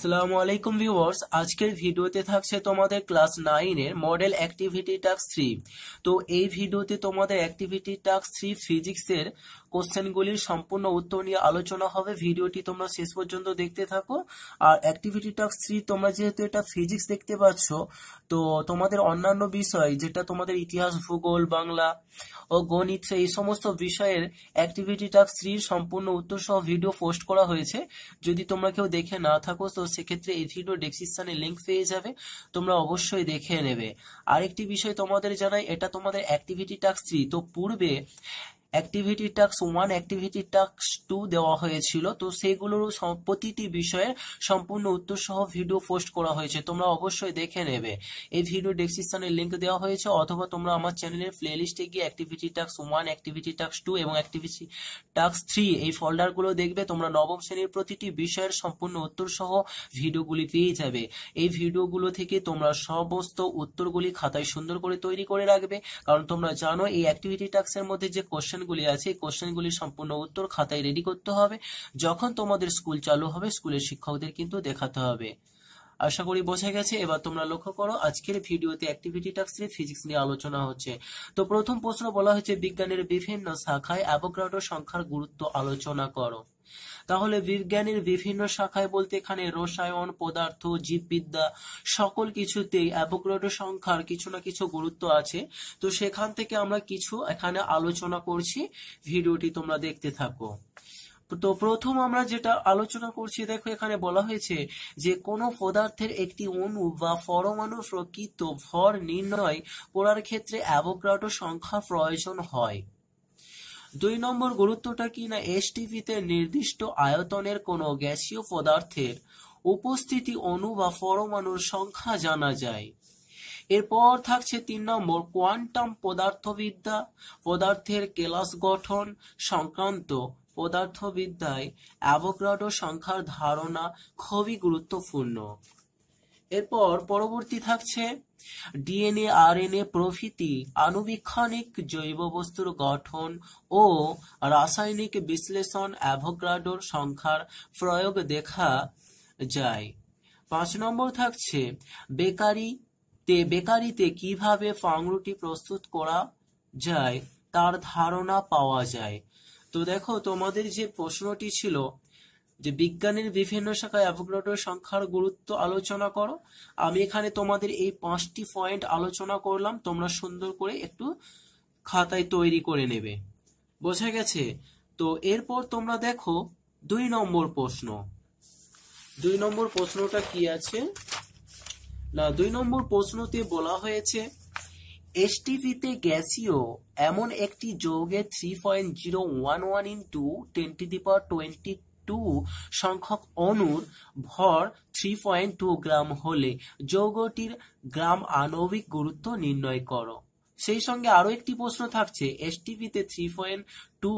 সালামু আলাইকুম ভিউয়ার্স, আজকের ভিডিওতে থাকছে তোমাদের ক্লাস নাইনের মডেল অ্যাক্টিভিটি টাস্ক থ্রি। তো এই ভিডিওতে তোমাদের অ্যাক্টিভিটি টাস্ক থ্রি ফিজিক্সের কোশ্চেনগুলির সম্পূর্ণ উত্তর নিয়ে আলোচনা হবে। ভিডিওটি তোমরা শেষ পর্যন্ত দেখতে থাকো। আর অ্যাক্টিভিটি টাস্ক থ্রি, তোমরা যেহেতু এটা ফিজিক্স দেখতে পাচ্ছ, তো তোমাদের অন্যান্য বিষয় যেটা তোমাদের ইতিহাস, ভূগোল, বাংলা ও গণিত, এই সমস্ত বিষয়ের অ্যাক্টিভিটি টাস্ক থ্রির সম্পূর্ণ উত্তর সহ ভিডিও পোস্ট করা হয়েছে। যদি তোমরা কেউ দেখে না থাকো, তো সেক্ষেত্রে এই ভিডিও লিঙ্ক পেয়ে যাবে, তোমরা অবশ্যই দেখে নেবে। আরেকটি বিষয় তোমাদের জানাই, এটা তোমাদের অ্যাক্টিভিটি টাস্ক থ্রি তো পূর্বে activity task one activity task two দেওয়া হয়েছিল। তো সেগুলোর প্রতিটি বিষয়ের সম্পূর্ণ উত্তর সহ ভিডিও পোস্ট করা হয়েছে। তোমরা অবশ্যই দেখে নেবে। এই ভিডিও ডেসক্রিপশনে লিঙ্ক দেওয়া হয়েছে, অথবা তোমরা আমার চ্যানেলের প্লে লিস্টে গিয়ে activity task one activity task two এবং অ্যাক্টিভিটি টাস্ক থ্রি এই ফোল্ডারগুলো দেখবে। তোমরা নবম শ্রেণির প্রতিটি বিষয়ের সম্পূর্ণ উত্তর সহ ভিডিওগুলি পেয়ে যাবে। এই ভিডিওগুলো থেকে তোমরা সমস্ত উত্তরগুলি খাতায় সুন্দর করে তৈরি করে রাখবে। কারণ তোমরা জানো, এই অ্যাক্টিভিটি টাস্কের মধ্যে যে কোশ্চেনগুলি আছে, এই কোশ্চেনগুলির সম্পূর্ণ উত্তর খাতায় রেডি করতে হবে। যখন তোমাদের স্কুল চালু হবে স্কুলের শিক্ষকদের কিন্তু দেখাতে হবে। আশা করি বোঝা গেছে। এবার তোমরা লক্ষ্য করো, আজকের ভিডিওতে অ্যাক্টিভিটি টাস্কে ফিজিক্স নিয়ে আলোচনা হচ্ছে। তো প্রথম প্রশ্ন বলা হয়েছে, বিজ্ঞানের বিভিন্ন শাখায় অ্যাভোগাড্রো সংখ্যার গুরুত্ব আলোচনা করো। তাহলে বিজ্ঞানের বিভিন্ন শাখায় বলতে এখানে রসায়ন, পদার্থ, জীববিদ্যা সকল কিছুতেই অ্যাভোগাড্রো সংখ্যার কিছু না কিছু গুরুত্ব আছে। তো সেখান থেকে আমরা কিছু এখানে আলোচনা করছি। ভিডিওটি তোমরা দেখতে থাকো। তো প্রথম আমরা যেটা আলোচনা করছি, দেখো এখানে বলা হয়েছে যে কোনো পদার্থের একটি অণু বা পরমাণু প্রকৃত ভর নির্ণয় করার ক্ষেত্রে অ্যাভোগাড্রো সংখ্যা প্রয়োজন হয়। দুই নম্বর গুরুত্বটা কি না? এসটিভিতে নির্দিষ্ট আয়তনের কোনো গ্যাসীয় পদার্থের উপস্থিতি অণু বা পরমাণুর সংখ্যা জানা যায়। এরপর থাকছে তিন নম্বর কোয়ান্টাম পদার্থবিদ্যা, পদার্থের কেলাস গঠন সংক্রান্ত। পদার্থবিদ্যায় অ্যাভোগাড্রো সংখ্যার ধারণা খুবই গুরুত্বপূর্ণ। এরপর পরবর্তী থাকছে ডিএনএ, আরএনএ প্রভৃতি আণুবীক্ষণিক জৈব বস্তুর গঠন ও রাসায়নিক বিশ্লেষণ অ্যাভোগাড্রোর সংখ্যার প্রয়োগ দেখা যায়। পাঁচ নম্বর থাকছে বেকারিতে বেকারিতে কীভাবে পাউরুটি প্রস্তুত করা যায় তার ধারণা পাওয়া যায়। তো দেখো, তোমাদের যে প্রশ্নটি ছিল যে বিজ্ঞানের বিভিন্ন শাখায় অ্যাভোগাড্রো সংখ্যার গুরুত্ব আলোচনা করো, আমি এখানে তোমাদের এই পাঁচটি পয়েন্ট আলোচনা করলাম, তোমরা সুন্দর করে একটু খাতায় তৈরি করে নেবে। বোঝা গেছে? তো এরপর তোমরা দেখো, দুই নম্বর প্রশ্ন। দুই নম্বর প্রশ্নটা কি আছে? না, দুই নম্বর প্রশ্নতে বলা হয়েছে এসটিভিতে গ্যাসীয় এমন একটি যৌগের three point zero one one into twenty the power twenty two সংখ্যক অণুর ভর থ্রি পয়েন্ট টু গ্রাম হলে যৌগটির গ্রাম আণবিক গুরুত্ব নির্ণয় করো। সেই সঙ্গে আরও একটি প্রশ্ন থাকছে, এসটিভিতে থ্রি পয়েন্ট টু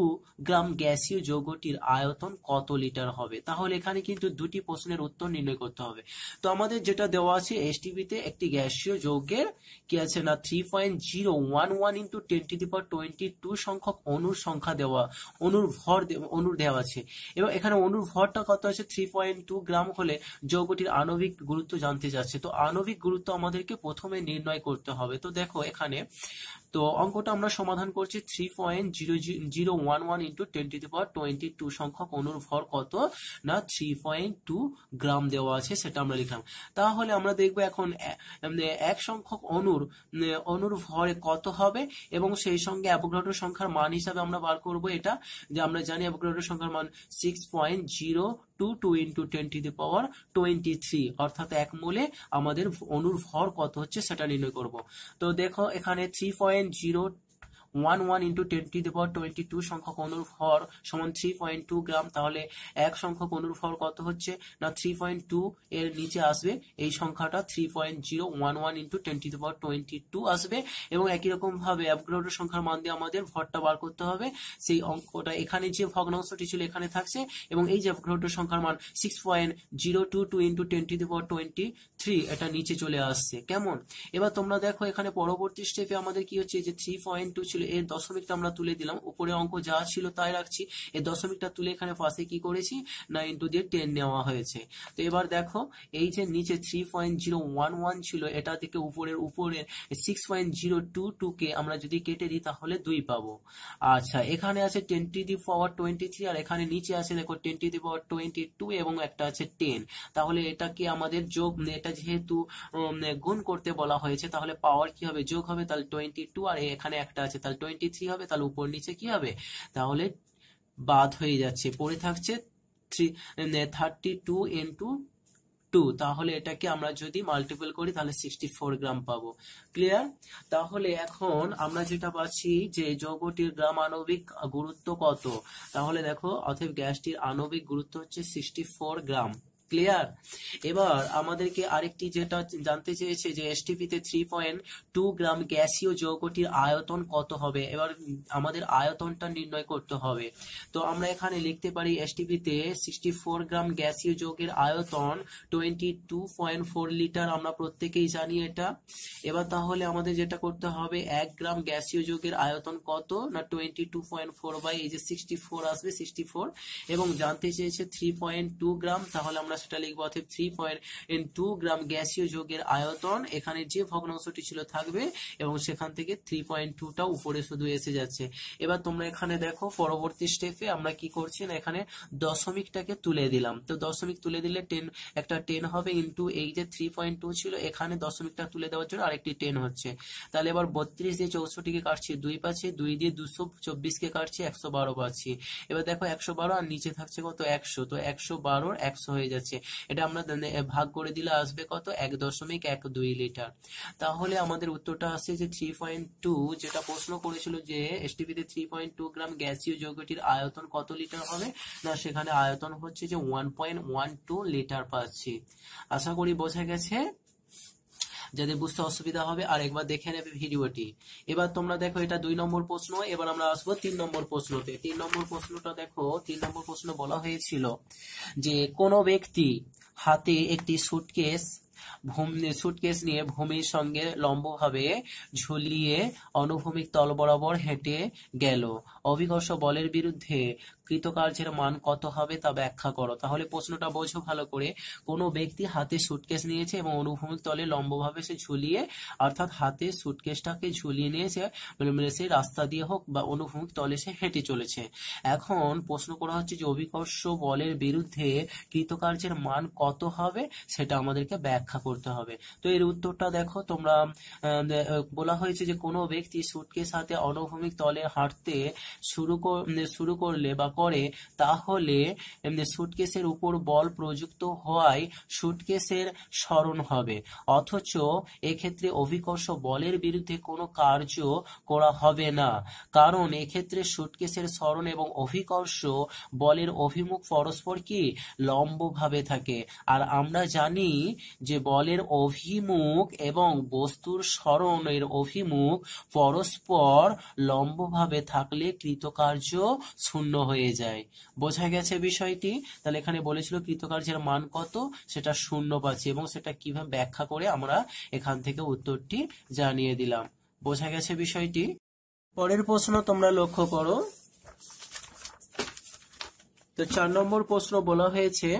গ্রাম গ্যাসীয় যৌগটির আয়তন কত লিটার হবে? তাহলে এখানে কিন্তু দুটি প্রশ্নের উত্তর নির্ণয় করতে হবে। তো আমাদের যেটা দেওয়া আছে এস এসটিভিতে একটি গ্যাসীয় যৌগের কি আছে না? Three point zero one one into ten the power twenty two সংখ্যক অণুর সংখ্যা দেওয়া অণুর ভর অণুর দেওয়া আছে। এবং এখানে অণুর ভরটা কত আছে? থ্রি পয়েন্ট টু গ্রাম হলে যৌগটির আণবিক গুরুত্ব জানতে যাচ্ছে তো আণবিক গুরুত্ব আমাদেরকে প্রথমে নির্ণয় করতে হবে। তো দেখো এখানে তো অঙ্কটা আমরা সমাধান করছি three point zero zero one one into ten to power twenty two সংখ্যক অণুর ভর কত? না থ্রি পয়েন্ট টু গ্রাম দেওয়া আছে, সেটা আমরা লিখলাম। তাহলে আমরা দেখব এখন মানে এক সংখ্যক অনুর অণুর ভর কত হবে এবং সেই সঙ্গে অ্যাভোগাড্রো সংখ্যার মান হিসাবে আমরা বার করব এটা। যে আমরা জানি অ্যাভোগাড্রো সংখ্যার মান six point zero two two into twenty the power twenty three অর্থাৎ এক মোলে আমাদের অণুর ভর কত হচ্ছে সেটা নির্ণয় করব। তো দেখো এখানে three point zero one one into twenty the power twenty two সংখ্যক অণুর ভর সমান থ্রি পয়েন্ট টু গ্রাম, তাহলে এক সংখ্যক অণুর ভর কত হচ্ছে? না থ্রি পয়েন্ট টু এর নিচে আসবে, এই সংখ্যাটা three point zero one one into twenty the power twenty two আসবে, এবং একই রকম ভাবে সংখ্যার মান দিয়ে আমাদের ভরটা বার করতে হবে। সেই অঙ্কটা, এখানে যে ভগ্নাংশটি ছিল এখানে থাকছে, এবং এই যে অ্যাভোগাড্রো সংখ্যার মান six point zero two two into twenty the power twenty three এটা নিচে চলে আসছে। কেমন? এবার তোমরা দেখো, এখানে পরবর্তী স্টেপে আমাদের কি হচ্ছে? যে থ্রি পয়েন্ট টু ছিল এই দশমিকটা আমরা তুলে দিলাম। উপরে অঙ্ক যা ছিল তাই রাখছি। এর দশমিকটা তুলে এখানে পাশে কি করেছি? না ইন্টু দিয়ে টেন নেওয়া হয়েছে। তো এবার দেখো, এই যে নিচে three point zero one one ছিল, এটা থেকে উপরের উপরের six point zero two two কে আমরা যদি কেটে দিই, তাহলে দুই পাবো। আচ্ছা এখানে আছে ten to the power twenty three আর এখানে নিচে আছে দেখো ten to the power twenty two এবং একটা আছে টেন তাহলে এটাকে আমাদের যোগ, এটা যেহেতু গুণ করতে বলা হয়েছে, তাহলে পাওয়ার কি হবে? যোগ হবে তাহলে টোয়েন্টি টু আর এখানে একটা আছে, তাহলে টোয়েন্টি থ্রি হবে, তাহলে উপর নিচে কি হবে? তাহলে বাদ হয়ে যাচ্ছে, পড়ে থাকছে three thirty two into two তাহলে এটাকে আমরা যদি মাল্টিপল করি, তাহলে সিক্সটি ফোর গ্রাম পাবো। ক্লিয়ার তাহলে এখন আমরা যেটা পাচ্ছি যে যৌগটির গ্রাম আণবিক গুরুত্ব কত? তাহলে দেখো, অতএব গ্যাসটির আণবিক গুরুত্ব হচ্ছে সিক্সটি ফোর গ্রাম ক্লিয়ার এবার আমাদেরকে আরেকটি যেটা জানতে চেয়েছে যে এসটিপি তে থ্রি পয়েন্ট টু গ্রাম গ্যাসীয় যৌগটির আয়তন কত হবে? এবার আমাদের আয়তনটা নির্ণয় করতে হবে। তো আমরা এখানে লিখতে পারি এসটিপি তে সিক্সটি ফোর গ্রাম গ্যাসীয় যৌগের আয়তন twenty two point four litre. আমরা প্রত্যেকেই জানি এটা। এবার তাহলে আমাদের যেটা করতে হবে, এক গ্রাম গ্যাসীয় যৌগের আয়তন কত? না twenty two point four by এই যে সিক্সটি ফোর আসবে সিক্সটি ফোর এবং জানতে চেয়েছে থ্রি পয়েন্ট টু গ্রাম, তাহলে আমরা সেটা লিখব অর্থাৎ থ্রি পয়েন্ট টু গ্রাম গ্যাসীয় যোগের আয়তন, এখানে যে ভগ্নাংশটি ছিল থাকবে এবং সেখান থেকে থ্রি পয়েন্ট টুটা উপরে শুধু এসে যাচ্ছে। এবার তোমরা এখানে দেখো, পরবর্তী স্টেপে আমরা কি করছি না, এখানে দশমিকটাকে তুলে দিলাম। তো দশমিক তুলে দিলে টেন একটা টেন হবে ইন্টু এই যে থ্রি পয়েন্ট টু ছিল, এখানে দশমিকটা তুলে দেওয়ার জন্য আরেকটি টেন হচ্ছে। তাহলে এবার বত্রিশ দিয়ে চৌষট্টিকে কাটছি, দুই পাচ্ছি, দুই দিয়ে দুশো চব্বিশকে কাটছি, একশো বারো পাচ্ছি। এবার দেখো একশো বারো আর নিচে থাকছে কত? একশো। তো একশো বারোর একশো হয়ে যাচ্ছে। এটা আমরা ভাগ করে দিলে আসবে কত? এক দশমিক এক দুই লিটার। তাহলে আমাদের উত্তরটা আসছে যে থ্রি পয়েন্ট টু যেটা প্রশ্ন করেছিল যে এসটিপিতে থ্রি পয়েন্ট টু গ্রাম গ্যাসীয় যৌগটির আয়তন কত লিটার হবে? না, সেখানে আয়তন হচ্ছে যে one point one two litre পাচ্ছি। আশা করি বোঝা গেছে। যাদের বুঝতে অসুবিধা হবে, আর একবার দেখে নেবে ভিডিওটি। এবার তোমরা দেখো, এটা দুই নম্বর প্রশ্ন, এবার আমরা আসব তিন নম্বর প্রশ্নতে। তিন নম্বর প্রশ্নটা দেখো, তিন নম্বর প্রশ্ন বলা হয়েছিল যে, কোনো ব্যক্তি হাতে একটি সুটকেস সুটকেস নিয়ে ভূমির সঙ্গে লম্বভাবে ঝুলিয়ে, অনুভূমিক তল বরাবর হেঁটে গেল। অভিকর্ষ বলের বিরুদ্ধে কৃতকার্যের মান কত হবে তা ব্যাখ্যা করো। তাহলে প্রশ্নটা বোঝো ভালো করে। কোনো ব্যক্তি হাতে সুটকেস নিয়েছে এবং অনুভূমিক তলে লম্বভাবে সে ঝুলিয়ে, অর্থাৎ হাতে সুটকেসটাকে ঝুলিয়ে নিয়েছে মানে সে রাস্তা দিয়ে হোক বা অনুভূমিক তলে সে হেঁটে চলেছে। এখন প্রশ্ন করা হচ্ছে যে অভিকর্ষ বলের বিরুদ্ধে কৃতকার্যের মান কত হবে সেটা আমাদেরকে ব্যাখ্যা করতে হবে। তো এর উত্তরটা দেখো, তোমরা বলা হয়েছে যে কোনো ব্যক্তি সুটকেস হাতে অনুভূমিক তলে হাঁটতে শুরু শুরু করলে বা করে, তাহলে সুটকেসের উপর বল প্রযুক্ত হওয়ায় সুটকেসের স্মরণ হবে। অথচ, এক্ষেত্রে অভিকর্ষ বলের বিরুদ্ধে কোনো কার্য করা হবে না। কারণ, এক্ষেত্রে সুটকেসের স্মরণ এবং অভিকর্ষ বলের অভিমুখ পরস্পর কি? লম্বভাবে থাকে। আর আমরা জানি যে বলের অভিমুখ এবং বস্তুর স্মরণের অভিমুখ পরস্পর লম্বভাবে থাকলে কৃতকার্য শূন্য হয়ে যায়। বোঝা গেছে বিষয়টি? তাহলে এখানে বলেছিল কৃতকার্যের মান কত? সেটা শূন্য পাচ্ছি এবং সেটা কীভাবে ব্যাখ্যা করে আমরা এখান থেকে উত্তরটি জানিয়ে দিলাম। বোঝা গেছে বিষয়টি? পরের প্রশ্ন তোমরা লক্ষ্য করো। তো চার নম্বর প্রশ্ন বলা হয়েছে,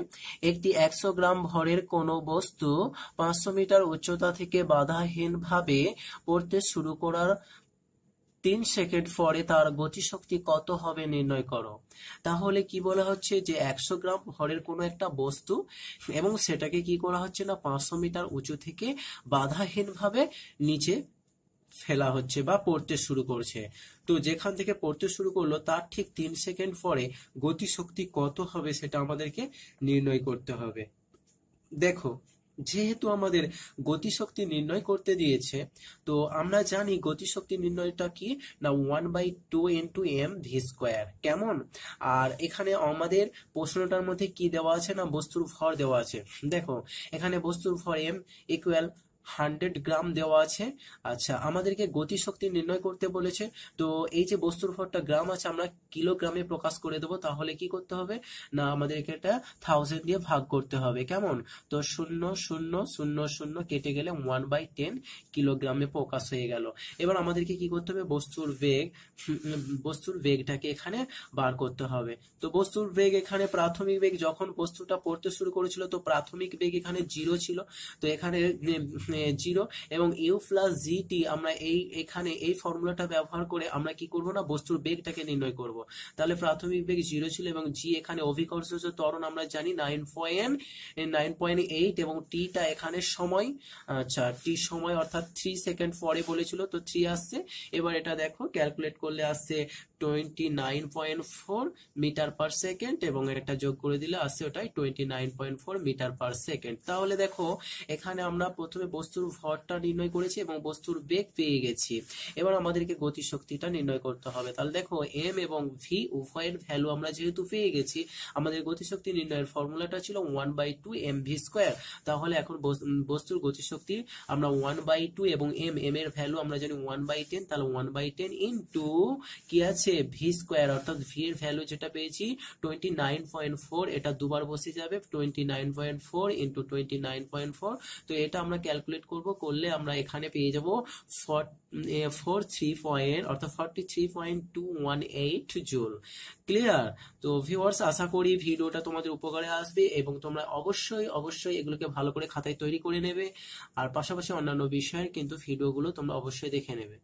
একটি একশো গ্রাম ভরের কোনো বস্তু পাঁচশো মিটার উচ্চতা থেকে বাধাহীনভাবে পড়তে শুরু করার তিন সেকেন্ড পরে তার গতিশক্তি কত হবে নির্ণয় করো। তাহলে কি বলা হচ্ছে যে একশো গ্রাম ভরের কোনো একটা বস্তু এবং সেটাকে কি করা হচ্ছে না, পাঁচশো মিটার উঁচু থেকে বাধাহীনভাবে নিচে ফেলা হচ্ছে বা পড়তে শুরু করছে। তো যেখান থেকে পড়তে শুরু করল, তার ঠিক তিন সেকেন্ড পরে গতিশক্তি কত হবে সেটা আমাদেরকে নির্ণয় করতে হবে। দেখো যেহেতু আমাদের গতিশক্তি নির্ণয় করতে দিয়েছে, তো আমরা জানি গতিশক্তি নির্ণয়টা কি? না one by two into M V square কেমন? আর এখানে আমাদের প্রশ্নটার মধ্যে কি দেওয়া আছে? না, বস্তুর ভর দেওয়া আছে। দেখো, এখানে বস্তুর ভর এম ইকুয়াল হান্ড্রেড গ্রাম দেওয়া আছে। আচ্ছা আমাদেরকে গতিশক্তি নির্ণয় করতে বলেছে। তো এই যে বস্তুর ভরটা গ্রাম আছে, আমরা কিলোগ্রামে প্রকাশ করে দেবো। তাহলে কি করতে হবে? না, আমাদেরকে এটা থাউজেন্ড দিয়ে ভাগ করতে হবে। কেমন? তো শূন্য শূন্য শূন্য শূন্য কেটে গেলে ওয়ান বাই টেন কিলোগ্রামে প্রকাশ হয়ে গেল। এবার আমাদেরকে কি করতে হবে? বস্তুর বেগ বস্তুর বেগটাকে এখানে বার করতে হবে। তো বস্তুর বেগ এখানে প্রাথমিক বেগ, যখন বস্তুটা পড়তে শুরু করেছিল, তো প্রাথমিক বেগ এখানে জিরো ছিল। তো এখানে জিরো এবং ইউ প্লাস জিটি আমরা এই, এখানে এই ফর্মুলাটা ব্যবহার করে আমরা কি করব না? বস্তুর বেগটাকে নির্ণয় করব। তাহলে প্রাথমিক বেগ জিরো ছিল এবং জি এখানে অভিকর্ষজ ত্বরণ আমরা জানি nine point nine point eight এবং টিটা এখানে সময় আচ্ছা টি সময় অর্থাৎ থ্রি সেকেন্ড পরে বলেছিল, তো থ্রি আসছে। এবার এটা দেখো ক্যালকুলেট করলে আসছে twenty nine point four metre per second এবং এটা যোগ করে দিলে আসছে ওটাই twenty nine point four metre per second তাহলে দেখো, এখানে আমরা প্রথমে বস্তুর ভরটা নির্ণয় করেছি এবং বস্তুর বেগ পেয়ে গেছি। এবার আমাদেরকে গতিশক্তিটা নির্ণয় করতে হবে। তাহলে দেখো এম এবং ভি উভয়ের ভ্যালু আমরা যেহেতু পেয়ে গেছি, আমাদের গতিশক্তি নির্ণয়ের ফর্মুলাটা ছিল one by two M V square তাহলে এখন বস- বস্তুর গতিশক্তি আমরা ওয়ান বাই টু এবং এম এম এর ভ্যালু আমরা জানি ওয়ান বাই টেন তাহলে ওয়ান বাই টেন ইন্টু কি আছে? ভি স্কোয়ার অর্থাৎ ভি এর ভ্যালু যেটা পেয়েছি টোয়েন্টি নাইন পয়েন্ট ফোর এটা দুবার বসে যাবে twenty nine point four into twenty nine point four তো এটা আমরা ক্যালকুলেট করব, করলে আমরা এখানে পেয়ে যাব ফোর থ্রি পয়েন্ট অর্থাৎ forty three point two one eight joule clear তো ভিউয়ার্স আশা করি ভিডিওটা তোমাদের উপকারে আসবে এবং তোমরা অবশ্যই অবশ্যই এগুলোকে ভালো করে খাতায় তৈরি করে নেবে। আর পাশাপাশি অন্যান্য বিষয়ের কিন্তু ভিডিওগুলো তোমরা অবশ্যই দেখে নেবে।